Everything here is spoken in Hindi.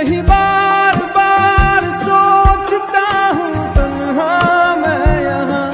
यही बार बार सोचता हूँ तन्हा मैं यहाँ।